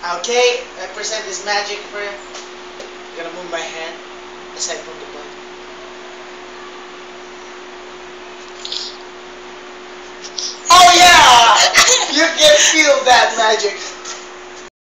Okay, I present this magic for you. I'm gonna move my hand aside from the blood. Oh yeah! you can feel that magic.